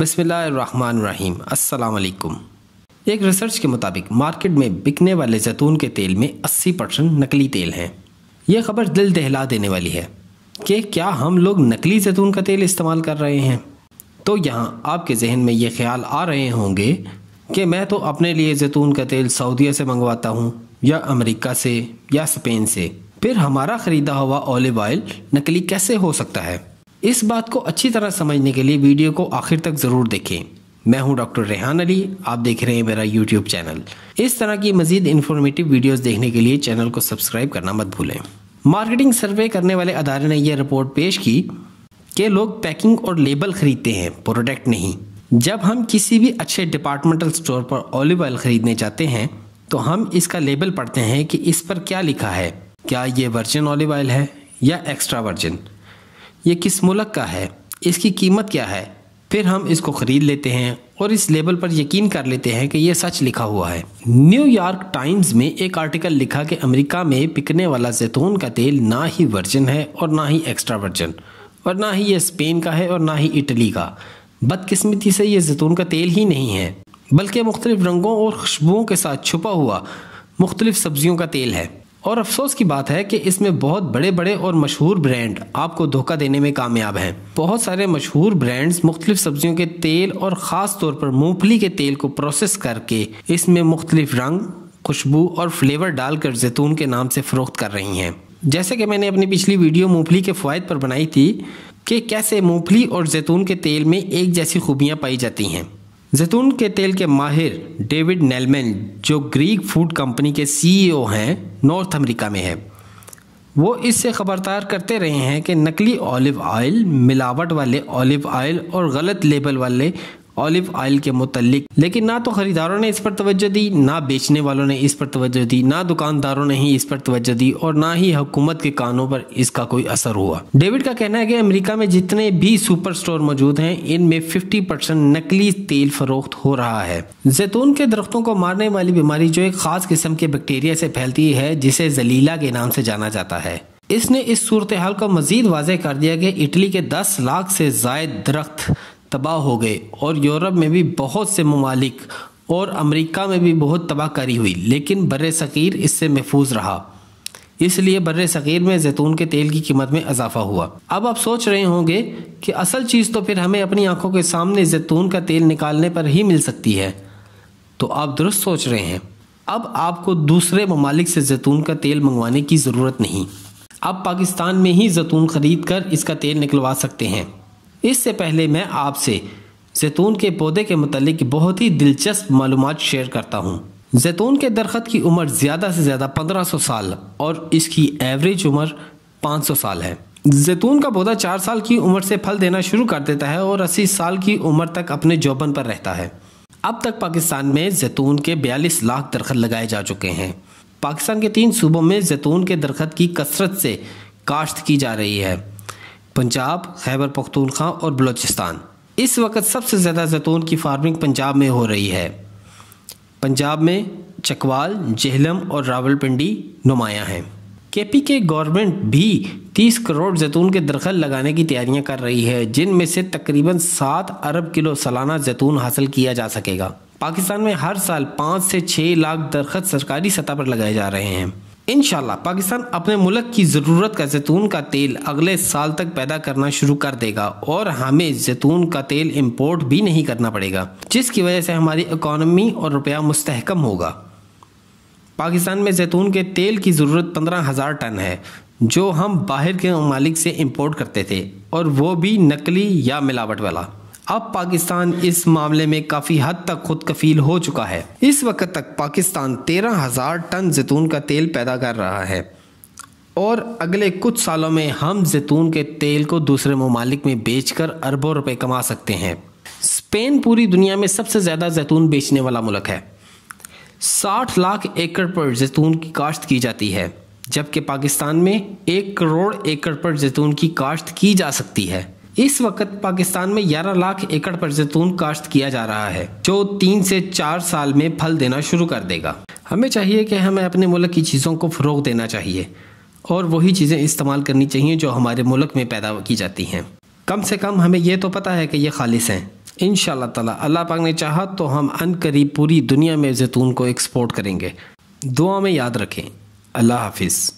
بسم اللہ الرحمن الرحیم۔ السلام علیکم۔ ایک ریسرچ کے مطابق مارکیٹ میں بکنے والے زیتون کے تیل میں اسی پرسنٹ نقلی تیل ہیں یہ خبر دل دہلا دینے والی ہے کہ کیا ہم لوگ نقلی زیتون کا تیل استعمال کر رہے ہیں۔ تو یہاں آپ کے ذہن میں یہ خیال آ رہے ہوں گے کہ میں تو اپنے لیے زیتون کا تیل سعودیہ سے منگواتا ہوں یا امریکہ سے یا اسپین سے۔ پھر ہمارا خریدا ہوا اولیو آئل نقلی کیسے ہو سکتا ہے؟ اس بات کو اچھی طرح سمجھنے کے لیے ویڈیو کو آخر تک ضرور دیکھیں۔ میں ہوں ڈاکٹر ریحان علی، آپ دیکھ رہے ہیں میرا یوٹیوب چینل۔ اس طرح کی مزید انفارمیٹیو ویڈیوز دیکھنے کے لیے چینل کو سبسکرائب کرنا مت بھولیں۔ مارکیٹنگ سروے کرنے والے ادارے نے یہ رپورٹ پیش کی کہ لوگ پیکنگ اور لیبل خریدتے ہیں پروڈکٹ نہیں۔ جب ہم کسی بھی اچھے ڈپارٹمنٹل سٹور پر اولیو آئل خریدنے جاتے ہیں، تو ہم اس کا لیبل پڑھتے ہیں کہ اس پر کیا لکھا ہے۔ کیا یہ ورجن اولیو آئل ہے یا ایکسٹرا ورجن یہ کس ملک کا ہے؟ اس کی قیمت کیا ہے؟ پھر ہم اس کو خرید لیتے ہیں اور اس لیبل پر یقین کر لیتے ہیں کہ یہ سچ لکھا ہوا ہے۔ نیو یارک ٹائمز میں ایک آرٹیکل لکھا کہ امریکہ میں پکنے والا زیتون کا تیل نہ ہی ورجن ہے اور نہ ہی ایکسٹرا ورجن، اور نہ ہی یہ اسپین کا ہے اور نہ ہی اٹلی کا۔ بدقسمتی سے یہ زیتون کا تیل ہی نہیں ہے، بلکہ مختلف رنگوں اور خوشبوؤں کے ساتھ چھپا ہوا مختلف سبزیوں کا تیل ہے۔ اور افسوس کی بات ہے کہ اس میں بہت بڑے بڑے اور مشہور برانڈ آپ کو دھوکہ دینے میں کامیاب ہیں۔ بہت سارے مشہور برانڈز مختلف سبزیوں کے تیل اور خاص طور پر مونگ پھلی کے تیل کو پروسیس کر کے اس میں مختلف رنگ، خوشبو اور فلیور ڈال کر زیتون کے نام سے فروخت کر رہی ہیں۔ جیسے کہ میں نے اپنی پچھلی ویڈیو مونگ پھلی کے فوائد پر بنائی تھی کہ کیسے مونگ پھلی اور زیتون کے تیل میں ایک جیسی خوبیاں پائی جاتی ہیں۔ زیتون کے تیل کے ماہر ڈیوڈ نیلمن، جو گریک فوڈ کمپنی کے سی ای او ہیں، نارتھ امریکہ میں ہے وہ اس سے خبردار کرتے رہے ہیں کہ نقلی اولیو آئل، ملاوٹ والے اولیو آئل اور غلط لیبل والے اولیو آئل کے متعلق۔ لیکن نہ تو خریداروں نے اس پر توجہ دی، نہ بیچنے والوں نے اس پر توجہ دی، نہ دکانداروں نے ہی اس پر توجہ دی اور نہ ہی حکومت کے کانوں پر اس کا کوئی اثر ہوا۔ ڈیوڈ کا کہنا ہے کہ امریکہ میں جتنے بھی سپر سٹور موجود ہیں، ان میں ففٹی پرسنٹ نقلی تیل فروخت ہو رہا ہے۔ زیتون کے درختوں کو مارنے والی بیماری جو ایک خاص قسم کے بیکٹیریا سے پھیلتی ہے، جسے زلیلا کے نام سے جانا جاتا ہے۔ اس نے اس صورتحال کو مزید واضح کر دیا کہ اٹلی کے دس لاکھ سے زائد درخت تباہ ہو گئے اور یورپ میں بھی بہت سے ممالک اور امریکہ میں بھی بہت تباہ کاری ہوئی، لیکن بر صغیر اس سے محفوظ رہا۔ اس لیے بر صغیر میں زیتون کے تیل کی قیمت میں اضافہ ہوا۔ اب آپ سوچ رہے ہوں گے کہ اصل چیز تو پھر ہمیں اپنی آنکھوں کے سامنے زیتون کا تیل نکالنے پر ہی مل سکتی ہے۔ تو آپ درست سوچ رہے ہیں۔ اب آپ کو دوسرے ممالک سے زیتون کا تیل منگوانے کی ضرورت نہیں۔ اب پاکستان میں ہی زیتون خرید کر اس کا تیل نکلوا سکتے ہیں۔ اس سے پہلے میں آپ سے زیتون کے پودے کے متعلق بہت ہی دلچسپ معلومات شیئر کرتا ہوں۔ زیتون کے درخت کی عمر زیادہ سے زیادہ پندرہ سو سال اور اس کی ایوریج عمر پانچ سو سال ہے۔ زیتون کا پودا چار سال کی عمر سے پھل دینا شروع کر دیتا ہے اور اسی سال کی عمر تک اپنے جوبن پر رہتا ہے۔ اب تک پاکستان میں زیتون کے بیالیس لاکھ درخت لگائے جا چکے ہیں۔ پاکستان کے تین صوبوں میں زیتون کے درخت کی کثرت سے کاشت کی جا رہی ہے۔ پنجاب، خیبر پختونخوا اور بلوچستان۔ اس وقت سب سے زیادہ زیتون کی فارمنگ پنجاب میں ہو رہی ہے۔ پنجاب میں چکوال، جہلم اور راول پنڈی نمایاں ہیں۔ کے پی کے گورنمنٹ بھی تیس کروڑ زیتون کے درخت لگانے کی تیاریاں کر رہی ہے، جن میں سے تقریباً سات ارب کلو سالانہ زیتون حاصل کیا جا سکے گا۔ پاکستان میں ہر سال پانچ سے چھ لاکھ درخت سرکاری سطح پر لگائے جا رہے ہیں۔ انشاءاللہ پاکستان اپنے ملک کی ضرورت کا زیتون کا تیل اگلے سال تک پیدا کرنا شروع کر دے گا اور ہمیں زیتون کا تیل امپورٹ بھی نہیں کرنا پڑے گا، جس کی وجہ سے ہماری اکانومی اور روپیہ مستحکم ہوگا۔ پاکستان میں زیتون کے تیل کی ضرورت پندرہ ہزار ٹن ہے، جو ہم باہر کے ممالک سے امپورٹ کرتے تھے اور وہ بھی نقلی یا ملاوٹ والا۔ اب پاکستان اس معاملے میں کافی حد تک خود کفیل ہو چکا ہے۔ اس وقت تک پاکستان تیرہ ہزار ٹن زیتون کا تیل پیدا کر رہا ہے۔ اور اگلے کچھ سالوں میں ہم زیتون کے تیل کو دوسرے ممالک میں بیچ کر اربوں روپے کما سکتے ہیں۔ اسپین پوری دنیا میں سب سے زیادہ زیتون بیچنے والا ملک ہے۔ ساٹھ لاکھ ایکڑ پر زیتون کی کاشت کی جاتی ہے، جبکہ پاکستان میں ایک کروڑ ایکڑ پر زیتون کی کاشت کی جا سکتی ہے۔ اس وقت پاکستان میں گیارہ لاکھ ایکڑ پر زیتون کاشت کیا جا رہا ہے، جو تین سے چار سال میں پھل دینا شروع کر دے گا۔ ہمیں چاہیے کہ ہمیں اپنے ملک کی چیزوں کو فروغ دینا چاہیے، اور وہی چیزیں استعمال کرنی چاہیے جو ہمارے ملک میں پیدا کی جاتی ہیں۔ کم سے کم ہمیں یہ تو پتا ہے کہ یہ خالص ہیں۔ ان شاء اللہ تعالیٰ، اللہ پاک نے چاہا تو ہم ان قریب پوری دنیا میں زیتون کو ایکسپورٹ کریں گے۔ دعا میں یاد رکھیں۔ اللہ حافظ۔